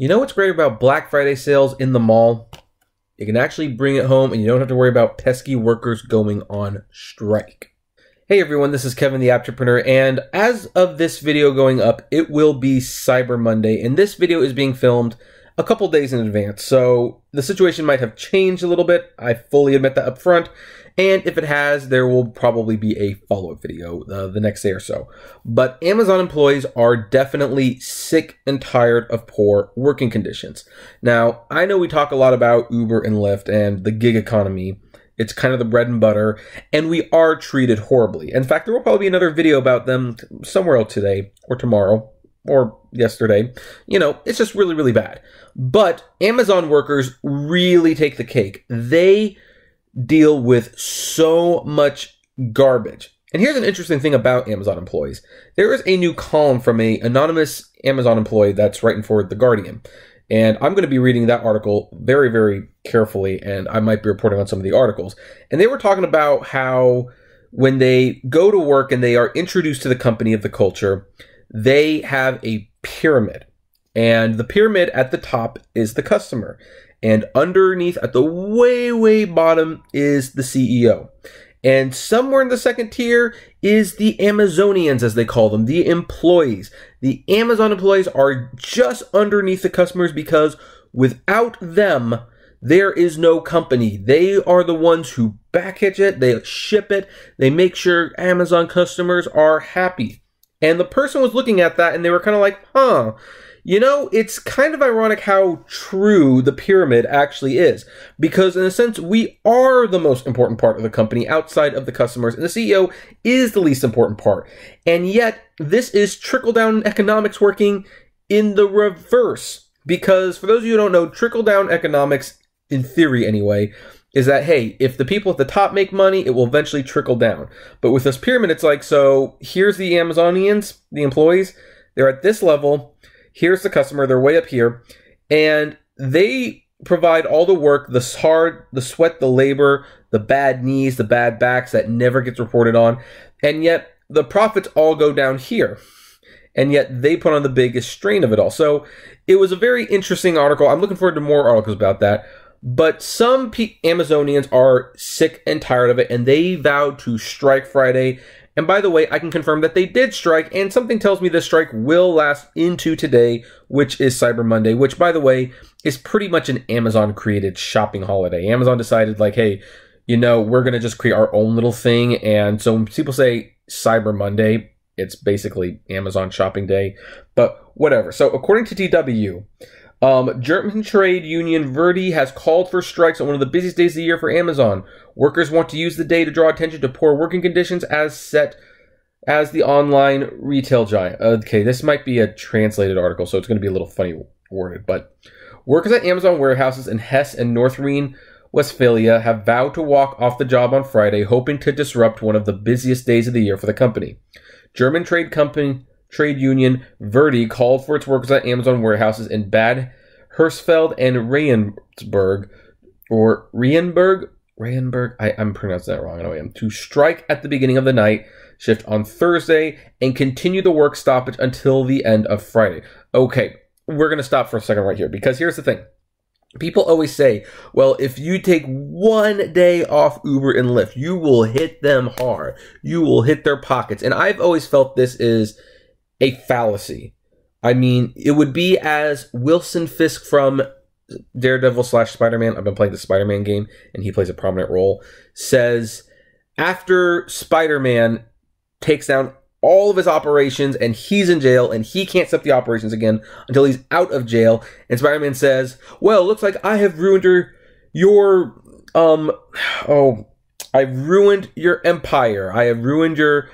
You know what's great about Black Friday sales in the mall? You can actually bring it home and you don't have to worry about pesky workers going on strike. Hey everyone, this is Kevin the Apptrepreneur, and as of this video going up, it will be Cyber Monday, and this video is being filmed a couple days in advance, so the situation might have changed a little bit. I fully admit that up front, and if it has, there will probably be a follow up video uh, the next day or so. But Amazon employees are definitely sick and tired of poor working conditions. Now, I know we talk a lot about Uber and Lyft and the gig economy. It's kind of the bread and butter, and we are treated horribly. In fact, there will probably be another video about them somewhere else today or tomorrow or yesterday. You know, it's just really, really bad. But Amazon workers really take the cake. They deal with so much garbage. And here's an interesting thing about Amazon employees. There is a new column from a anonymous Amazon employee that's writing for The Guardian. And I'm going to be reading that article very, very carefully, and I might be reporting on some of the articles. And they were talking about how when they go to work and they are introduced to the company of the culture, they have a pyramid. And the pyramid at the top is the customer and underneath at the way, way bottom is the CEO. And somewhere in the second tier is the Amazonians, as they call them, the employees. The Amazon employees are just underneath the customers because without them, there is no company. They are the ones who package it, they ship it, they make sure Amazon customers are happy. And the person was looking at that and they were kind of like, huh, you know, it's kind of ironic how true the pyramid actually is. Because, in a sense, we are the most important part of the company outside of the customers, and the CEO is the least important part. And yet, this is trickle down economics working in the reverse. Because, for those of you who don't know, trickle down economics, in theory anyway, is that hey, if the people at the top make money, it will eventually trickle down. But with this pyramid, it's like so here's the Amazonians, the employees, they're at this level, Here's the customer, they're way up here, and they provide all the work, the hard, the sweat, the labor, the bad knees, the bad backs that never gets reported on, and yet the profits all go down here. And yet they put on the biggest strain of it all. So it was a very interesting article. I'm looking forward to more articles about that. But some P- Amazonians are sick and tired of it, and they vowed to strike Friday and by the way, I can confirm that they did strike, and something tells me the strike will last into today, which is Cyber Monday, which, by the way, is pretty much an Amazon created shopping holiday. Amazon decided, like, hey, you know, we're going to just create our own little thing. And so when people say Cyber Monday, it's basically Amazon shopping day, but whatever. So according to DW, um, German trade union Verdi has called for strikes on one of the busiest days of the year for Amazon. Workers want to use the day to draw attention to poor working conditions as set as the online retail giant. Okay, this might be a translated article, so it's going to be a little funny worded, but workers at Amazon warehouses in Hesse and North Rhine Westphalia have vowed to walk off the job on Friday, hoping to disrupt one of the busiest days of the year for the company. German trade company trade union Verdi called for its workers at Amazon warehouses in Bad Hersfeld and Reinsberg, or Reienberg, Reienberg, I, am pronouncing that wrong, I am, to strike at the beginning of the night shift on Thursday and continue the work stoppage until the end of Friday. Okay, we're going to stop for a second right here because here's the thing. People always say, well, if you take one day off Uber and Lyft, you will hit them hard. You will hit their pockets. And I've always felt this is a fallacy. I mean, it would be as Wilson Fisk from Daredevil slash Spider Man. I've been playing the Spider Man game, and he plays a prominent role. Says after Spider Man takes down all of his operations and he's in jail and he can't set the operations again until he's out of jail. And Spider Man says, Well, looks like I have ruined your, your, um, oh, I've ruined your empire. I have ruined your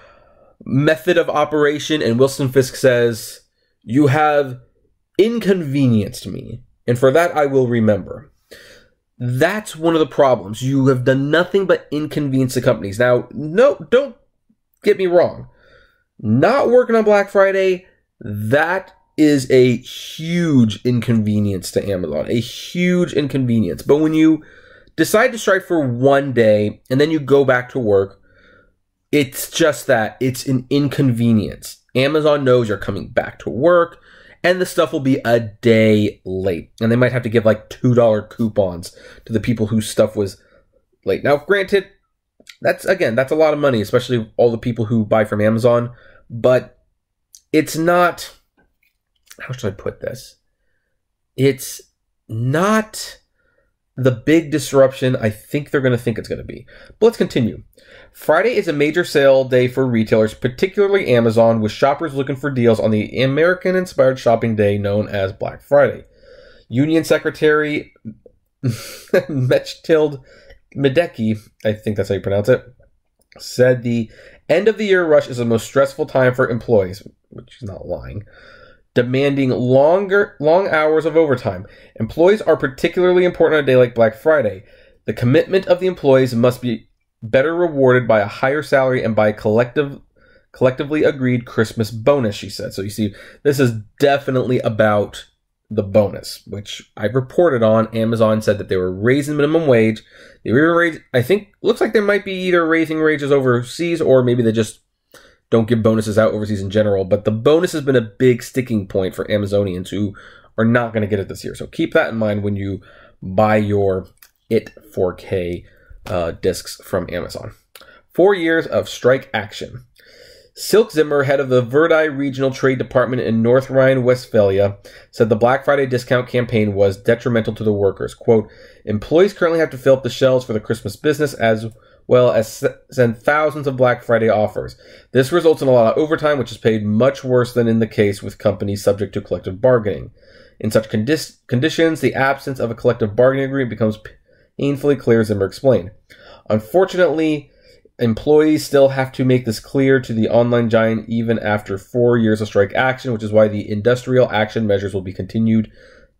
method of operation, and Wilson Fisk says, You have inconvenienced me, and for that I will remember. That's one of the problems. You have done nothing but inconvenience the companies. Now, no, don't get me wrong. Not working on Black Friday, that is a huge inconvenience to Amazon, a huge inconvenience. But when you decide to strike for one day and then you go back to work, it's just that it's an inconvenience. Amazon knows you're coming back to work and the stuff will be a day late. And they might have to give like $2 coupons to the people whose stuff was late. Now, granted, that's again, that's a lot of money, especially all the people who buy from Amazon, but it's not how should I put this? It's not the big disruption I think they're going to think it's going to be. But let's continue. Friday is a major sale day for retailers, particularly Amazon, with shoppers looking for deals on the American inspired shopping day known as Black Friday. Union Secretary Mechthild Miedeke, I think that's how you pronounce it, said the end of the year rush is the most stressful time for employees, which is not lying demanding longer long hours of overtime. Employees are particularly important on a day like Black Friday. The commitment of the employees must be better rewarded by a higher salary and by collective collectively agreed Christmas bonus, she said. So you see, this is definitely about the bonus, which I reported on. Amazon said that they were raising minimum wage. They were raising, I think, looks like they might be either raising wages overseas or maybe they just don't give bonuses out overseas in general, but the bonus has been a big sticking point for Amazonians who are not going to get it this year. So keep that in mind when you buy your IT 4K uh, discs from Amazon. Four years of strike action. Silk Zimmer, head of the Verdi Regional Trade Department in North Rhine-Westphalia, said the Black Friday discount campaign was detrimental to the workers. Quote, employees currently have to fill up the shelves for the Christmas business as well as send thousands of Black Friday offers. This results in a lot of overtime, which is paid much worse than in the case with companies subject to collective bargaining. In such condi- conditions, the absence of a collective bargaining agreement becomes painfully clear, as Zimmer explained. Unfortunately, employees still have to make this clear to the online giant even after four years of strike action, which is why the industrial action measures will be continued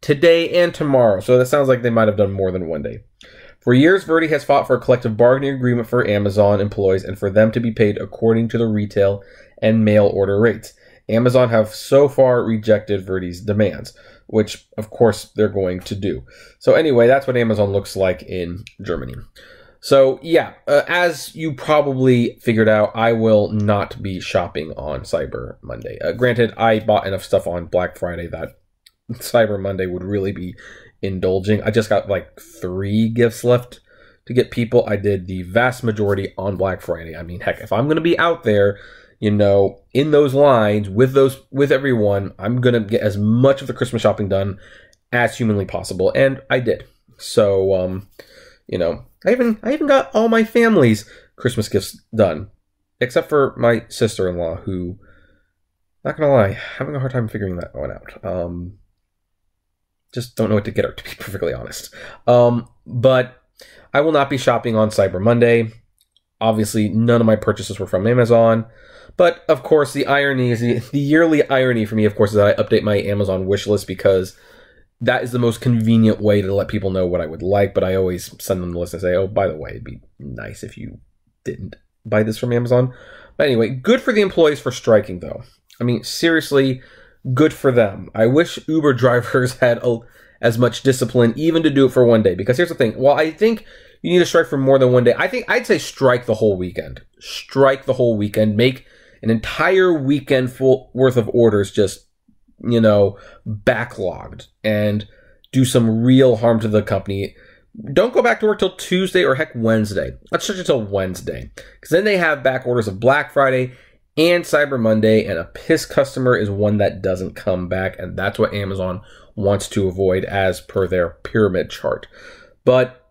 today and tomorrow. So that sounds like they might have done more than one day. For years, Verdi has fought for a collective bargaining agreement for Amazon employees and for them to be paid according to the retail and mail order rates. Amazon have so far rejected Verdi's demands, which of course they're going to do. So anyway, that's what Amazon looks like in Germany. So yeah, uh, as you probably figured out, I will not be shopping on Cyber Monday. Uh, granted, I bought enough stuff on Black Friday that Cyber Monday would really be indulging. I just got like three gifts left to get people. I did the vast majority on Black Friday. I mean, heck, if I'm going to be out there, you know, in those lines with those with everyone, I'm going to get as much of the Christmas shopping done as humanly possible, and I did. So, um, you know, I even I even got all my family's Christmas gifts done, except for my sister-in-law, who, not gonna lie, having a hard time figuring that one out. Um, just don't know what to get her, to be perfectly honest. Um, but I will not be shopping on Cyber Monday. Obviously, none of my purchases were from Amazon. But of course, the irony is the, the yearly irony for me, of course, is that I update my Amazon wish list because that is the most convenient way to let people know what I would like. But I always send them the list and say, oh, by the way, it'd be nice if you didn't buy this from Amazon. But anyway, good for the employees for striking, though. I mean, seriously, good for them. I wish Uber drivers had a, as much discipline even to do it for one day. Because here's the thing: Well, I think you need to strike for more than one day, I think I'd say strike the whole weekend. Strike the whole weekend. Make an entire weekend full worth of orders just you know backlogged and do some real harm to the company. Don't go back to work till Tuesday or heck Wednesday. Let's stretch it till Wednesday because then they have back orders of Black Friday and Cyber Monday, and a pissed customer is one that doesn't come back, and that's what Amazon wants to avoid as per their pyramid chart. But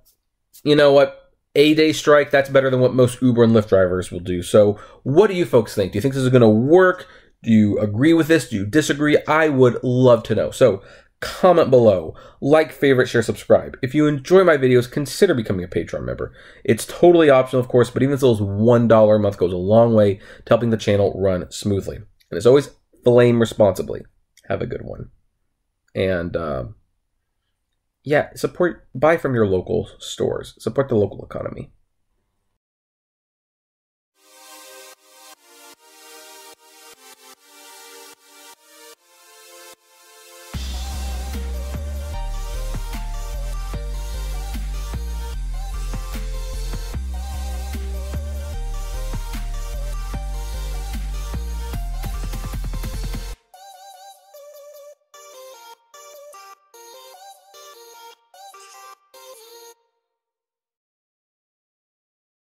you know what? A day strike, that's better than what most Uber and Lyft drivers will do. So, what do you folks think? Do you think this is going to work? Do you agree with this? Do you disagree? I would love to know. So, comment below, like, favorite, share, subscribe. If you enjoy my videos, consider becoming a Patreon member. It's totally optional, of course, but even those $1 a month goes a long way to helping the channel run smoothly. And as always, flame responsibly. Have a good one. And uh, yeah, support, buy from your local stores, support the local economy.